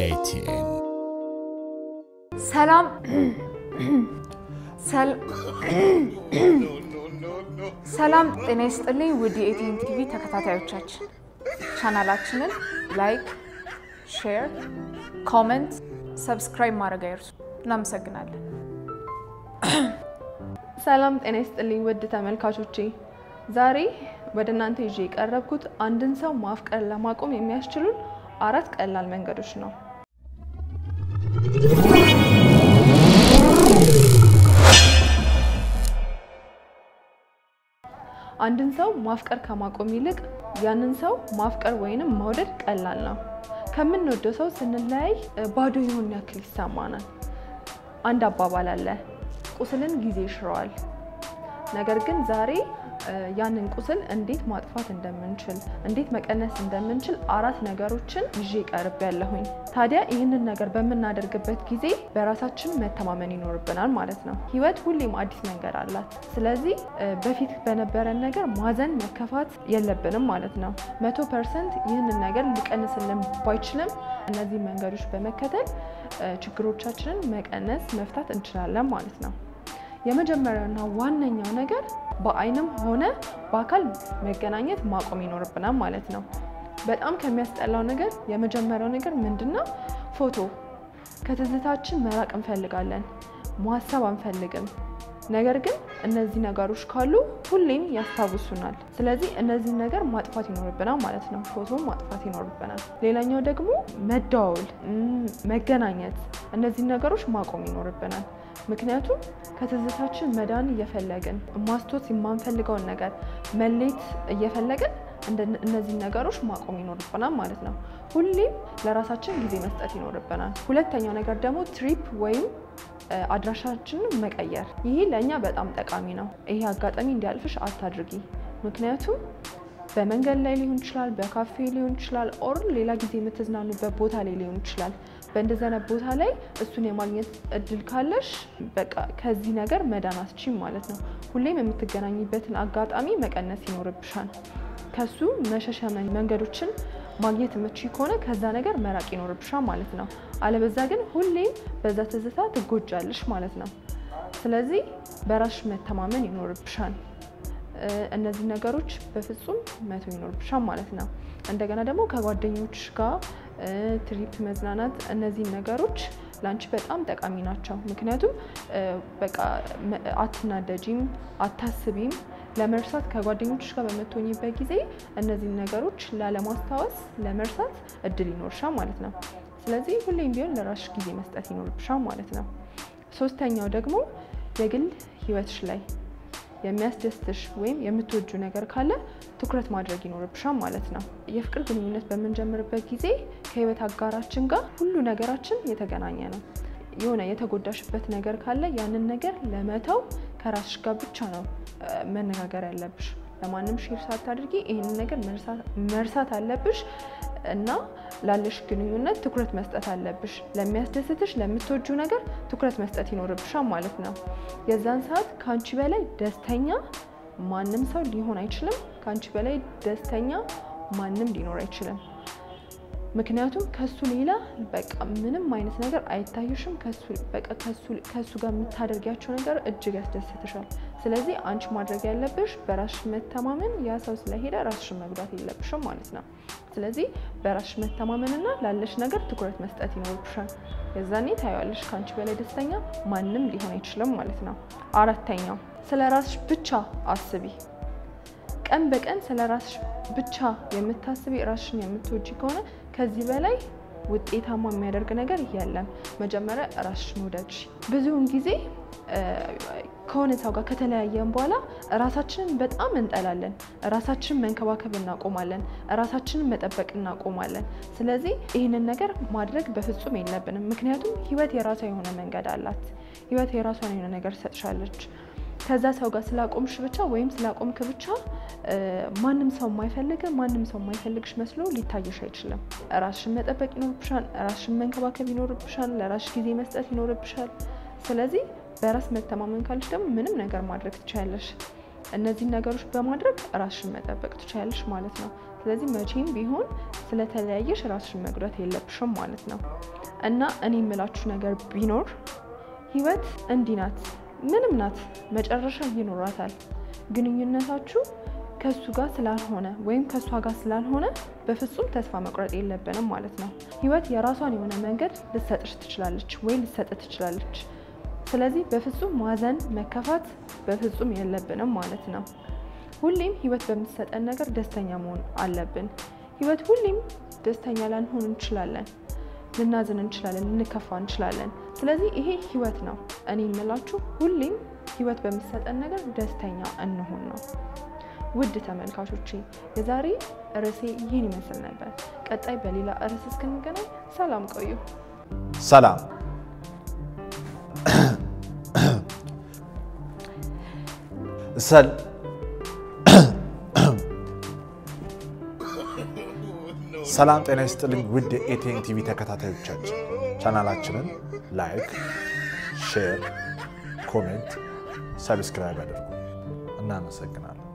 ኤቲኤን ሰላም ሰላም ጤና ይስጥልኝ ውድ የኤቲኤን ቲቪ ተከታታዮቻችን ቻናላችንን like፣ share፣ comment፣ subscribe ማድረግ አይርሱ። እናመሰግናለን። ሰላም ጤና ይስጥልኝ ውድ ተመልካቾቼ፣ ዛሬ ወደ እናንተ ይዤ የቀረብኩት አንድን ሰው ማፍቀር ለማቆም የሚያስችሉን አራት ቀላል መንገዶች ነው። አንድን ሰው ማፍቀር ከማቆም ይልቅ ያንን ሰው ማፍቀር ወይንም መውደድ ቀላል ነው። ከምንወደው ሰው ስንለያይ ባዶ የሆን ያክል ይሰማናል። አንድ አባባል አለ፣ ቁስልን ጊዜ ይሽረዋል። ነገር ግን ዛሬ ያንን ቁስል እንዴት ማጥፋት እንደምንችል እንዴት መቀነስ እንደምንችል አራት ነገሮችን ይዤ ቀርቤያለሁኝ። ታዲያ ይህንን ነገር በምናደርግበት ጊዜ በራሳችን መተማመን ይኖርብናል ማለት ነው። ህይወት ሁሌም አዲስ መንገድ አላት። ስለዚህ በፊት በነበረን ነገር ማዘን መከፋት የለብንም ማለት ነው። መቶ percent ይህንን ነገር ሊቀንስልን ባይችልም እነዚህ መንገዶች በመከተል ችግሮቻችንን መቀነስ መፍታት እንችላለን ማለት ነው። የመጀመሪያውና ዋነኛው ነገር በአይንም ሆነ በአካል መገናኘት ማቆም ይኖርብናል ማለት ነው። በጣም ከሚያስጠላው ነገር የመጀመሪያው ነገር ምንድን ነው? ፎቶ ከትዝታችን መራቅ እንፈልጋለን፣ ማሰብ አንፈልግም። ነገር ግን እነዚህ ነገሮች ካሉ ሁሌም ያስታውሱናል። ስለዚህ እነዚህ ነገር ማጥፋት ይኖርብናል ማለት ነው። ፎቶ ማጥፋት ይኖርብናል። ሌላኛው ደግሞ መደዋወል፣ መገናኘት፣ እነዚህ ነገሮች ማቆም ይኖርብናል። ምክንያቱም ከትዝታችን መዳን እየፈለግን ማስቶት የማንፈልገውን ነገር መሌት እየፈለግን እነዚህ ነገሮች ማቆም ይኖርብናል ማለት ነው። ሁሌም ለራሳችን ጊዜ መስጠት ይኖርብናል። ሁለተኛው ነገር ደግሞ trip ወይም አድራሻችንን መቀየር። ይሄ ለእኛ በጣም ጠቃሚ ነው። ይሄ አጋጣሚ እንዲያልፍሽ አታድርጊ። ምክንያቱም በመንገድ ላይ ሊሆን ይችላል፣ በካፌ ሊሆን ይችላል፣ or ሌላ ጊዜ የምትዝናኑበት ቦታ ላይ ሊሆን ይችላል። በእንደዚህ አይነት ቦታ ላይ እሱን የማግኘት እድል ካለሽ በቃ ከዚህ ነገር መዳን አትችይም ማለት ነው። ሁሌም የምትገናኝበትን አጋጣሚ መቀነስ ይኖርብሻል። ከሱ መሸሻ መንገዶችን ማግኘት የምትችይ ከሆነ ከዛ ነገር መራቅ ይኖርብሻል ማለት ነው። አለበዛ ግን ሁሌም በዛ ትዝታ ትጎጃለሽ ማለት ነው። ስለዚህ በራስሽ መተማመን ይኖርብሻል። እነዚህ ነገሮች በፍጹም መቶ ይኖርብሻል ማለት ነው። እንደገና ደግሞ ከጓደኞች ጋር ትሪፕ መዝናናት፣ እነዚህ ነገሮች ለአንቺ በጣም ጠቃሚ ናቸው። ምክንያቱም በቃ አትናደጂም፣ አታስቢም። ለመርሳት ከጓደኞች ጋር በምትሆኝበት ጊዜ እነዚህን ነገሮች ላለማስታወስ ለመርሳት እድል ይኖርሻል ማለት ነው። ስለዚህ ሁሌም ቢሆን ለራስሽ ጊዜ መስጠት ይኖርብሻል ማለት ነው። ሶስተኛው ደግሞ የግል ህይወትሽ ላይ የሚያስደስትሽ ወይም የምትወጂው ነገር ካለ ትኩረት ማድረግ ይኖርብሻል ማለት ነው። የፍቅር ግንኙነት በምንጀምርበት ጊዜ ከህይወት አጋራችን ጋር ሁሉ ነገራችን የተገናኘ ነው። የሆነ የተጎዳሽበት ነገር ካለ ያንን ነገር ለመተው ከራስሽ ጋር ብቻ ነው መነጋገር ያለብሽ። ለማንም share ሳታድርጊ ይህንን ነገር መርሳት አለብሽ እና ላለሽ ግንኙነት ትኩረት መስጠት አለብሽ። ለሚያስደስትሽ ለምትወጂው ነገር ትኩረት መስጠት ይኖርብሻል ማለት ነው። የዛን ሰዓት ከአንቺ በላይ ደስተኛ ማንም ሰው ሊሆን አይችልም። ከአንቺ በላይ ደስተኛ ማንም ሊኖር አይችልም። ምክንያቱም ከሱ ሌላ በቃ ምንም አይነት ነገር አይታይሽም። ከሱ ጋር የምታደርጊያቸው ነገር እጅግ ያስደስትሻል። ስለዚህ አንቺ ማድረግ ያለብሽ በራስሽ መተማመን፣ ያ ሰው ስለሄደ ራስሽን መጉዳት የለብሽም ማለት ነው። ስለዚህ በራስሽ መተማመንና ላለሽ ነገር ትኩረት መስጠት ይኖርብሻል። የዛኔ ታያለሽ ከአንቺ በላይ ደስተኛ ማንም ሊሆን አይችልም ማለት ነው። አራተኛው ስለ ራስሽ ብቻ አስቢ። ቀን በቀን ስለ ራስሽ ብቻ የምታስቢ ራስሽን የምትወጂ ከሆነ ከዚህ በላይ ውጤታማ የሚያደርግ ነገር የለም። መጀመሪያ ራስሽን ውደጂ። ብዙውን ጊዜ ከሆነ ሰው ጋር ከተለያየን በኋላ ራሳችንን በጣም እንጠላለን። ራሳችንን መንከባከብ እናቆማለን። ራሳችንን መጠበቅ እናቆማለን። ስለዚህ ይህንን ነገር ማድረግ በፍጹም የለብንም። ምክንያቱም ህይወት የራሷ የሆነ መንገድ አላት። ህይወት የራሷን የሆነ ነገር ትሰጥሻለች። ከዛ ሰው ጋር ስላቆምሽ ብቻ ወይም ስላቆምክ ብቻ ማንም ሰው የማይፈልግ ማንም ሰው የማይፈልግሽ መስሎ ሊታይሽ አይችልም። ራስሽን መጠበቅ ይኖርብሻል። ራስሽን መንከባከብ ይኖርብሻል። ለራስሽ ጊዜ መስጠት ይኖርብሻል። ስለዚህ በራስ መተማመን ካለሽ ደግሞ ምንም ነገር ማድረግ ትችያለሽ። እነዚህን ነገሮች በማድረግ ራስሽን መጠበቅ ትችያለሽ ማለት ነው። ስለዚህ መቼም ቢሆን ስለተለያየሽ ራስሽን መጉዳት የለብሽም ማለት ነው። እና እኔ የምላችሁ ነገር ቢኖር ህይወት እንዲህ ናት፣ ምንም ናት፣ መጨረሻ ይኖራታል። ግንኙነታችሁ ከእሱ ጋር ስላልሆነ ወይም ከእሷ ጋር ስላልሆነ በፍጹም ተስፋ መቁረጥ የለብንም ማለት ነው። ህይወት የራሷን የሆነ መንገድ ልትሰጥሽ ትችላለች ወይ ልትሰጥ ትችላለች። ስለዚህ በፍጹም ማዘን፣ መከፋት በፍጹም የለብንም ማለት ነው። ሁሌም ህይወት በምትሰጠን ነገር ደስተኛ መሆን አለብን። ህይወት ሁሌም ደስተኛ ላንሆን እንችላለን፣ ልናዝን እንችላለን፣ ልንከፋ እንችላለን። ስለዚህ ይሄ ህይወት ነው። እኔ የምላችሁ ሁሌም ህይወት በምትሰጠን ነገር ደስተኛ እንሆን ነው። ውድ ተመልካቾቼ የዛሬ ርዕሴ ይህን ይመስል ነበር። ቀጣይ በሌላ ርዕስ እስክንገናኝ ሰላም ቆዩ። ሰላም ሰል ሰላም ጤና ይስጥልኝ ውድ የኤቲኤን ቲቪ ተከታታዮቻችን ቻናላችንን like፣ share፣ comment፣ subscribe አድርጉ። እናመሰግናለን።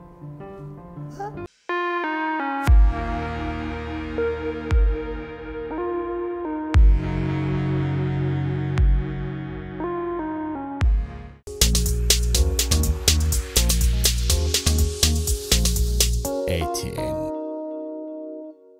ATN